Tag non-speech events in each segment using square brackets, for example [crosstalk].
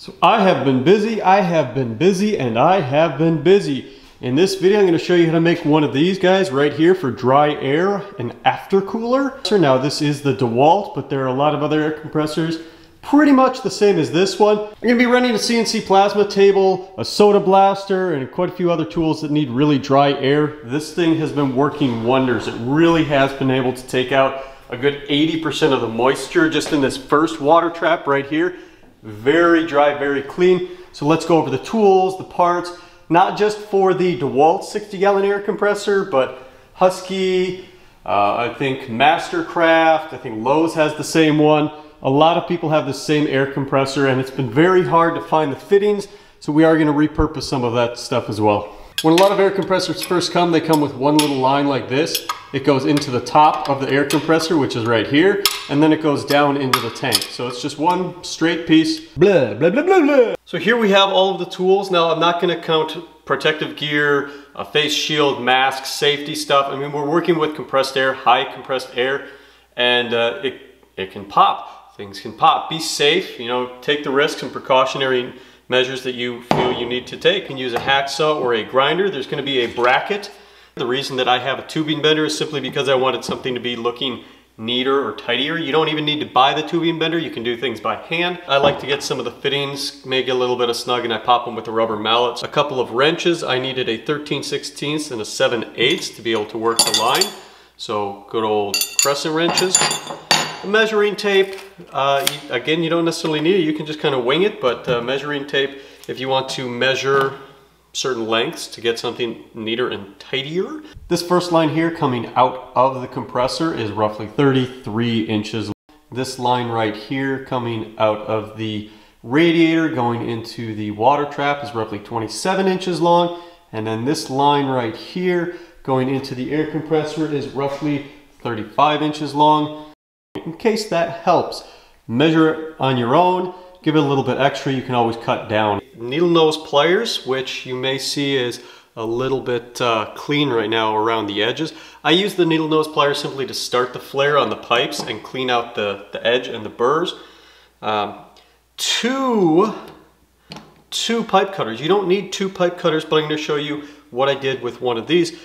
So I have been busy, I have been busy, and I have been busy. In this video, I'm gonna show you how to make one of these guys right here for dry air, an after cooler. So now this is the DeWalt, but there are a lot of other air compressors pretty much the same as this one. I'm gonna be running a CNC plasma table, a soda blaster, and quite a few other tools that need really dry air. This thing has been working wonders. It really has been able to take out a good 80% of the moisture just in this first water trap right here. Very dry, very clean. So let's go over the tools, the parts, not just for the DeWalt 60 gallon air compressor, but Husky, uh, I think Mastercraft, I think Lowe's has the same one. A lot of people have the same air compressor and it's been very hard to find the fittings. So we are gonna repurpose some of that stuff as well. When a lot of air compressors first come, they come with one little line like this. It goes into the top of the air compressor, which is right here, and then it goes down into the tank. So it's just one straight piece, blah, blah, blah, blah, blah. So here we have all of the tools. Now I'm not gonna count protective gear, a face shield, mask, safety stuff. I mean, we're working with compressed air, high compressed air, and uh, it, it can pop. Things can pop. Be safe, you know, take the risks and precautionary measures that you feel you need to take. You can use a hacksaw or a grinder. There's going to be a bracket. The reason that I have a tubing bender is simply because I wanted something to be looking neater or tidier. You don't even need to buy the tubing bender. You can do things by hand. I like to get some of the fittings, make a little bit of snug, and I pop them with the rubber mallets. A couple of wrenches. I needed a 13 16 and a 7 8 to be able to work the line. So good old crescent wrenches. The measuring tape, uh, again, you don't necessarily need it. You can just kind of wing it, but uh, measuring tape, if you want to measure certain lengths to get something neater and tidier. This first line here coming out of the compressor is roughly 33 inches. This line right here coming out of the radiator going into the water trap is roughly 27 inches long. And then this line right here going into the air compressor is roughly 35 inches long in case that helps. Measure it on your own, give it a little bit extra, you can always cut down. Needle nose pliers, which you may see is a little bit uh, clean right now around the edges. I use the needle nose pliers simply to start the flare on the pipes and clean out the, the edge and the burrs. Um, two, two pipe cutters. You don't need two pipe cutters, but I'm going to show you what I did with one of these.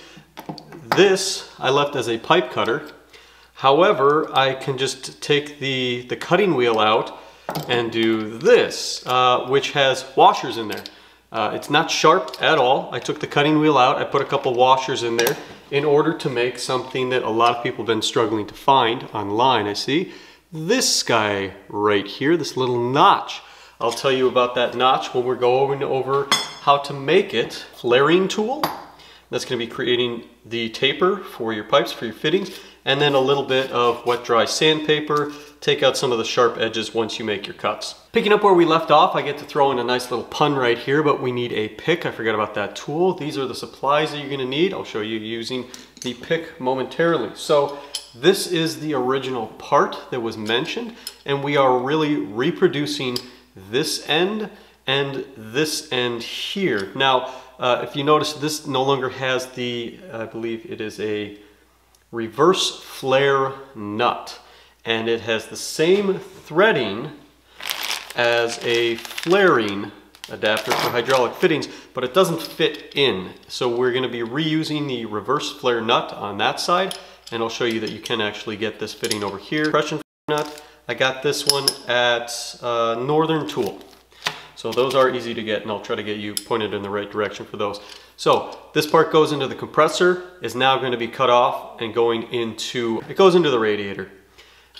This I left as a pipe cutter However, I can just take the, the cutting wheel out and do this, uh, which has washers in there. Uh, it's not sharp at all. I took the cutting wheel out, I put a couple washers in there in order to make something that a lot of people have been struggling to find online. I see this guy right here, this little notch. I'll tell you about that notch when we're going over how to make it. Flaring tool, that's gonna be creating the taper for your pipes, for your fittings and then a little bit of wet dry sandpaper. Take out some of the sharp edges once you make your cuts. Picking up where we left off, I get to throw in a nice little pun right here, but we need a pick. I forgot about that tool. These are the supplies that you're gonna need. I'll show you using the pick momentarily. So this is the original part that was mentioned, and we are really reproducing this end and this end here. Now, uh, if you notice, this no longer has the, I believe it is a reverse flare nut and it has the same threading as a flaring adapter for hydraulic fittings, but it doesn't fit in. So we're gonna be reusing the reverse flare nut on that side, and I'll show you that you can actually get this fitting over here. Compression nut, I got this one at uh, Northern Tool. So those are easy to get, and I'll try to get you pointed in the right direction for those. So this part goes into the compressor, is now going to be cut off and going into, it goes into the radiator.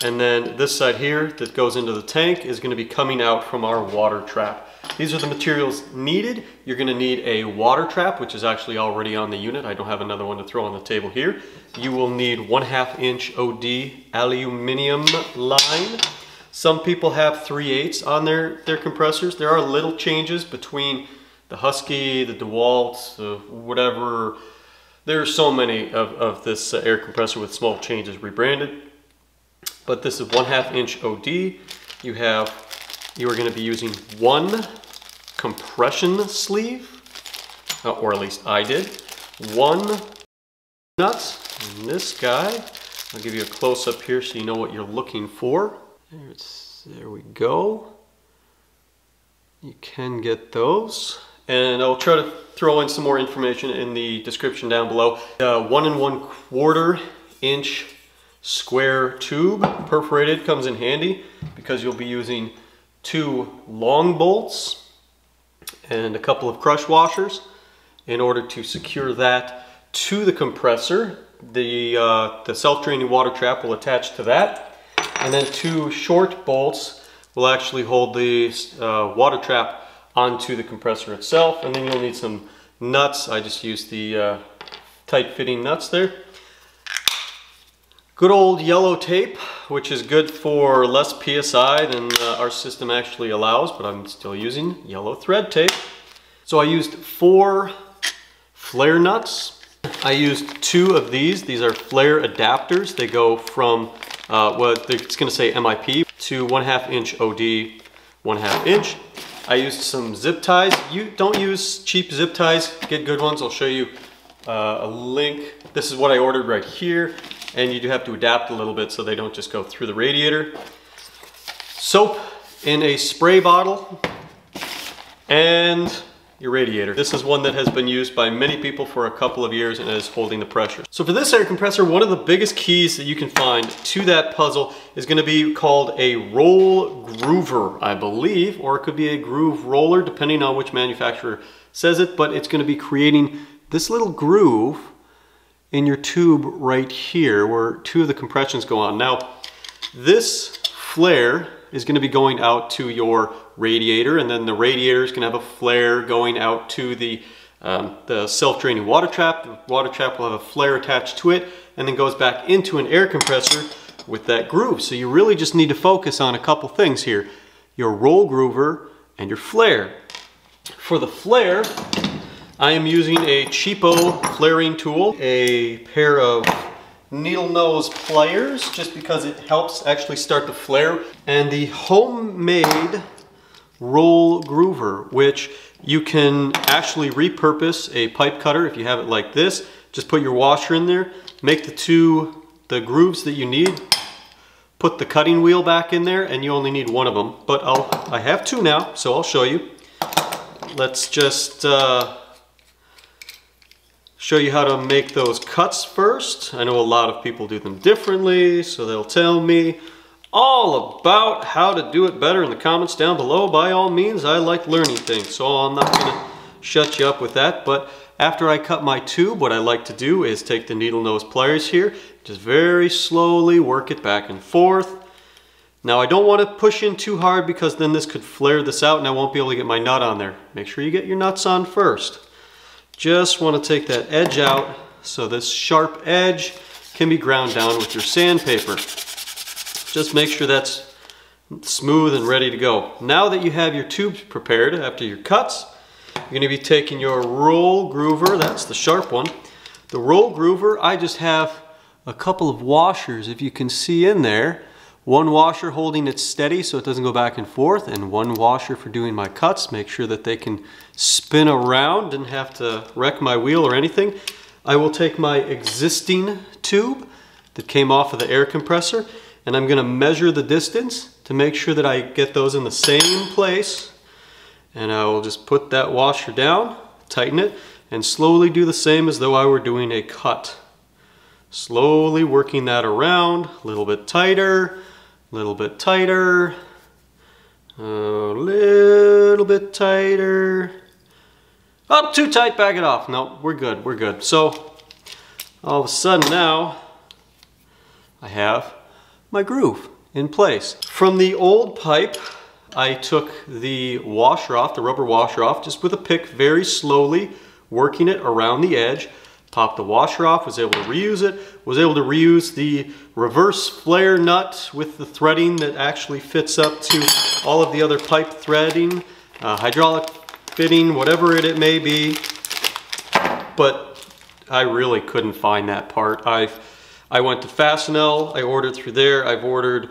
And then this side here that goes into the tank is going to be coming out from our water trap. These are the materials needed. You're going to need a water trap, which is actually already on the unit. I don't have another one to throw on the table here. You will need one half inch OD aluminium line. Some people have 3 eighths on their, their compressors. There are little changes between the Husky, the DeWalt, the whatever. There are so many of, of this uh, air compressor with small changes rebranded. But this is one half inch OD. You have, you are gonna be using one compression sleeve, uh, or at least I did. One nuts, and this guy, I'll give you a close up here so you know what you're looking for. There, there we go. you can get those. And I'll try to throw in some more information in the description down below. Uh, one and one quarter inch square tube, perforated, comes in handy because you'll be using two long bolts and a couple of crush washers in order to secure that to the compressor. The, uh, the self-draining water trap will attach to that. And then two short bolts will actually hold the uh, water trap onto the compressor itself. And then you'll need some nuts. I just used the uh, tight fitting nuts there. Good old yellow tape, which is good for less PSI than uh, our system actually allows, but I'm still using yellow thread tape. So I used four flare nuts. I used two of these. These are flare adapters. They go from, uh, what it's gonna say MIP to one half inch OD, one half inch. I used some zip ties. You don't use cheap zip ties, get good ones. I'll show you uh, a link. This is what I ordered right here. And you do have to adapt a little bit so they don't just go through the radiator. Soap in a spray bottle and your radiator. This is one that has been used by many people for a couple of years and is holding the pressure. So for this air compressor, one of the biggest keys that you can find to that puzzle is gonna be called a roll groover, I believe, or it could be a groove roller, depending on which manufacturer says it, but it's gonna be creating this little groove in your tube right here where two of the compressions go on. Now, this flare is going to be going out to your radiator and then the radiator is going to have a flare going out to the, um, the self-draining water trap. The water trap will have a flare attached to it and then goes back into an air compressor with that groove. So you really just need to focus on a couple things here. Your roll groover and your flare. For the flare, I am using a cheapo flaring tool, a pair of needle nose pliers just because it helps actually start the flare and the homemade roll groover which you can actually repurpose a pipe cutter if you have it like this just put your washer in there make the two the grooves that you need put the cutting wheel back in there and you only need one of them. But I'll I have two now so I'll show you. Let's just uh, show you how to make those cuts first. I know a lot of people do them differently, so they'll tell me all about how to do it better in the comments down below. By all means, I like learning things, so I'm not gonna shut you up with that, but after I cut my tube, what I like to do is take the needle nose pliers here, just very slowly work it back and forth. Now I don't want to push in too hard because then this could flare this out and I won't be able to get my nut on there. Make sure you get your nuts on first. Just want to take that edge out so this sharp edge can be ground down with your sandpaper. Just make sure that's smooth and ready to go. Now that you have your tubes prepared after your cuts, you're going to be taking your roll groover, that's the sharp one. The roll groover, I just have a couple of washers, if you can see in there, one washer holding it steady so it doesn't go back and forth, and one washer for doing my cuts. Make sure that they can spin around, didn't have to wreck my wheel or anything. I will take my existing tube that came off of the air compressor, and I'm gonna measure the distance to make sure that I get those in the same place. And I will just put that washer down, tighten it, and slowly do the same as though I were doing a cut. Slowly working that around, a little bit tighter, a little bit tighter, a little bit tighter. Up oh, too tight, back it off. No, we're good, we're good. So all of a sudden now, I have my groove in place. From the old pipe, I took the washer off, the rubber washer off, just with a pick very slowly, working it around the edge popped the washer off, was able to reuse it, was able to reuse the reverse flare nut with the threading that actually fits up to all of the other pipe threading, uh, hydraulic fitting, whatever it, it may be. But I really couldn't find that part. I've, I went to Fastenal, I ordered through there, I've ordered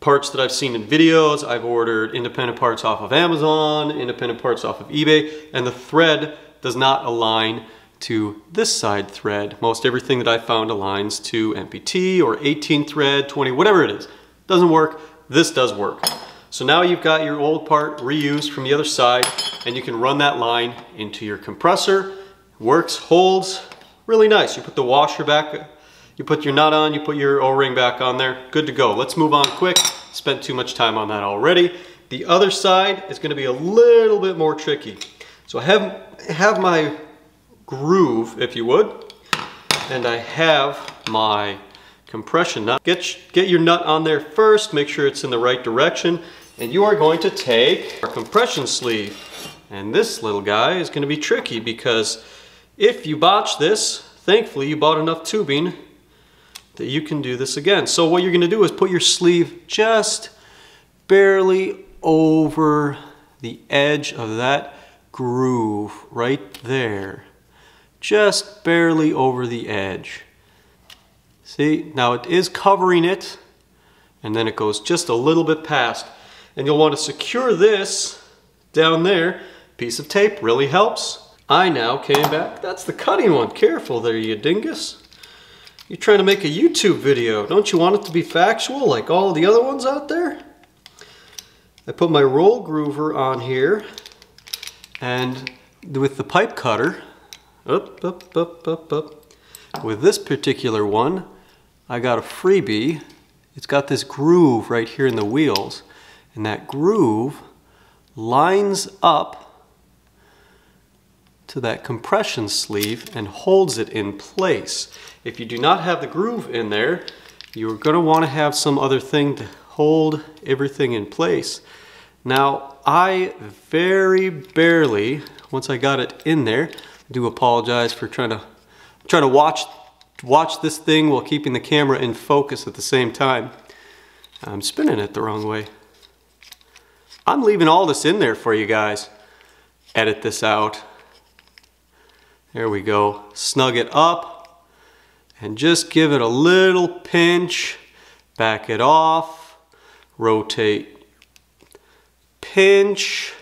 parts that I've seen in videos, I've ordered independent parts off of Amazon, independent parts off of eBay, and the thread does not align to this side thread. Most everything that I found aligns to MPT or 18 thread, 20, whatever it is. Doesn't work, this does work. So now you've got your old part reused from the other side and you can run that line into your compressor. Works, holds, really nice. You put the washer back, you put your nut on, you put your O-ring back on there, good to go. Let's move on quick. Spent too much time on that already. The other side is gonna be a little bit more tricky. So I have, have my groove, if you would, and I have my compression nut. Get, get your nut on there first, make sure it's in the right direction, and you are going to take our compression sleeve. And this little guy is gonna be tricky because if you botch this, thankfully you bought enough tubing that you can do this again. So what you're gonna do is put your sleeve just barely over the edge of that groove right there. Just barely over the edge. See, now it is covering it and then it goes just a little bit past. And you'll want to secure this down there. Piece of tape really helps. I now came back. That's the cutting one. Careful there, you dingus. You're trying to make a YouTube video. Don't you want it to be factual like all the other ones out there? I put my roll groover on here and with the pipe cutter, up, up, up, up, up. With this particular one, I got a freebie. It's got this groove right here in the wheels and that groove lines up to that compression sleeve and holds it in place. If you do not have the groove in there, you're going to want to have some other thing to hold everything in place. Now, I very barely, once I got it in there, I do apologize for trying to trying to watch watch this thing while keeping the camera in focus at the same time. I'm spinning it the wrong way. I'm leaving all this in there for you guys. Edit this out. There we go. Snug it up and just give it a little pinch. Back it off. Rotate. Pinch.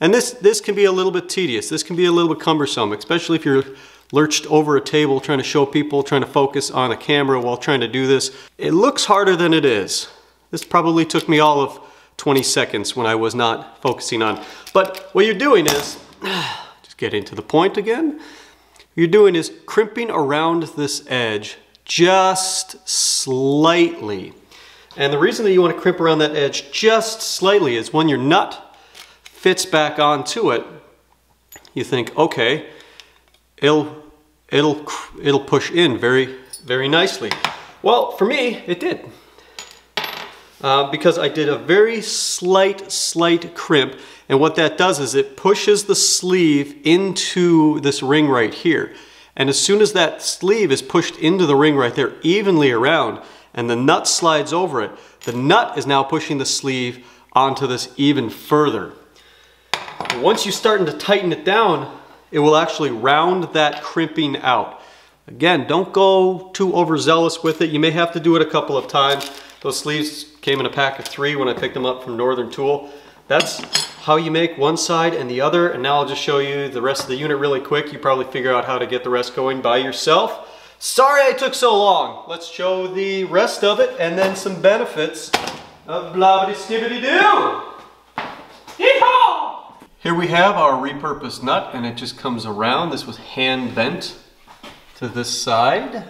And this, this can be a little bit tedious. This can be a little bit cumbersome, especially if you're lurched over a table trying to show people, trying to focus on a camera while trying to do this. It looks harder than it is. This probably took me all of 20 seconds when I was not focusing on. But what you're doing is, [sighs] just getting to the point again, you're doing is crimping around this edge just slightly. And the reason that you want to crimp around that edge just slightly is when your nut fits back onto it, you think, okay, it'll, it'll, it'll push in very, very nicely. Well, for me, it did. Uh, because I did a very slight, slight crimp and what that does is it pushes the sleeve into this ring right here. And as soon as that sleeve is pushed into the ring right there evenly around and the nut slides over it, the nut is now pushing the sleeve onto this even further. Once you starting to tighten it down, it will actually round that crimping out. Again, don't go too overzealous with it. You may have to do it a couple of times. Those sleeves came in a pack of three when I picked them up from Northern Tool. That's how you make one side and the other. And now I'll just show you the rest of the unit really quick. You probably figure out how to get the rest going by yourself. Sorry I took so long. Let's show the rest of it and then some benefits of Blobbity Skibbity Doo. Here we have our repurposed nut and it just comes around. This was hand bent to this side.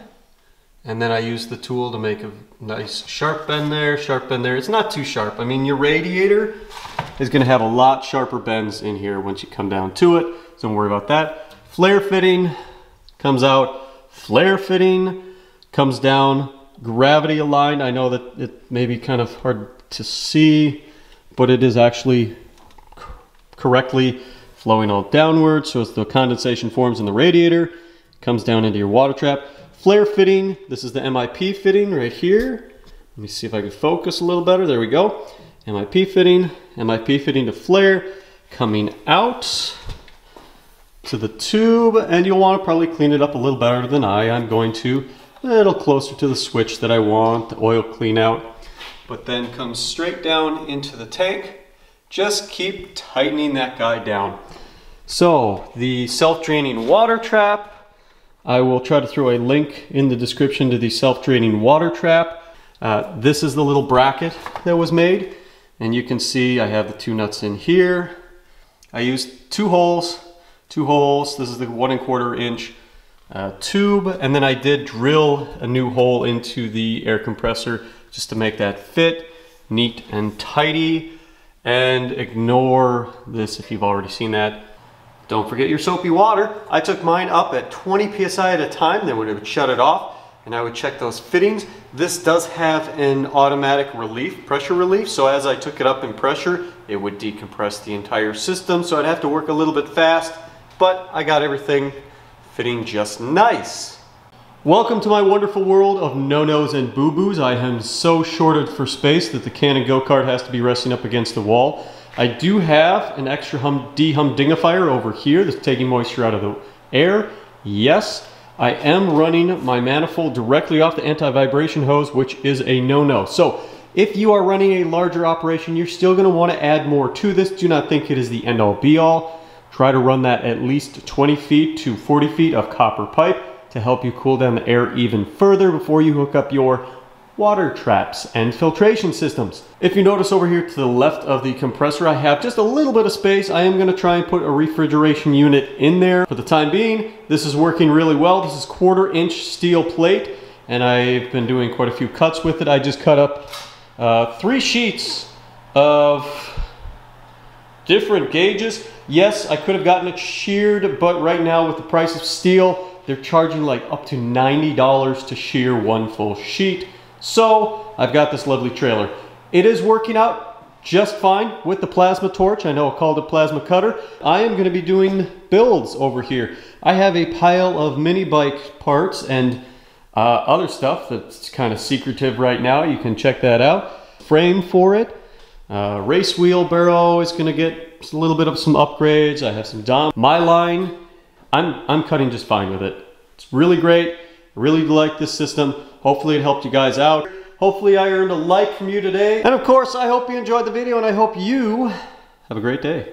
And then I use the tool to make a nice sharp bend there, sharp bend there. It's not too sharp. I mean, your radiator is gonna have a lot sharper bends in here once you come down to it. So don't worry about that. Flare fitting comes out, flare fitting comes down, gravity aligned. I know that it may be kind of hard to see, but it is actually correctly flowing all downward. So as the condensation forms in the radiator, comes down into your water trap. Flare fitting, this is the MIP fitting right here. Let me see if I can focus a little better. There we go. MIP fitting, MIP fitting to flare, coming out to the tube, and you'll want to probably clean it up a little better than I. I'm going to a little closer to the switch that I want, the oil clean out, but then comes straight down into the tank. Just keep tightening that guy down. So the self-draining water trap, I will try to throw a link in the description to the self-draining water trap. Uh, this is the little bracket that was made. And you can see I have the two nuts in here. I used two holes, two holes. This is the one and quarter inch uh, tube. And then I did drill a new hole into the air compressor just to make that fit neat and tidy. And ignore this if you've already seen that. Don't forget your soapy water. I took mine up at 20 PSI at a time, then would shut it off and I would check those fittings. This does have an automatic relief, pressure relief, so as I took it up in pressure, it would decompress the entire system, so I'd have to work a little bit fast, but I got everything fitting just nice. Welcome to my wonderful world of no-nos and boo-boos. I am so shorted for space that the Canon go-kart has to be resting up against the wall. I do have an extra hum dehumdifier over here that's taking moisture out of the air. Yes, I am running my manifold directly off the anti-vibration hose, which is a no-no. So if you are running a larger operation, you're still gonna wanna add more to this. Do not think it is the end all be all. Try to run that at least 20 feet to 40 feet of copper pipe to help you cool down the air even further before you hook up your water traps and filtration systems. If you notice over here to the left of the compressor, I have just a little bit of space. I am gonna try and put a refrigeration unit in there. For the time being, this is working really well. This is quarter inch steel plate and I've been doing quite a few cuts with it. I just cut up uh, three sheets of different gauges. Yes, I could have gotten it sheared, but right now with the price of steel, they're charging like up to $90 to shear one full sheet. So I've got this lovely trailer. It is working out just fine with the plasma torch. I know I called it plasma cutter. I am gonna be doing builds over here. I have a pile of mini bike parts and uh, other stuff that's kind of secretive right now. You can check that out. Frame for it. Uh, race wheelbarrow is gonna get a little bit of some upgrades. I have some Dom. My line, I'm, I'm cutting just fine with it. It's really great. I really like this system. Hopefully it helped you guys out. Hopefully I earned a like from you today. And of course, I hope you enjoyed the video and I hope you have a great day.